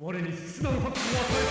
俺に素直発を与え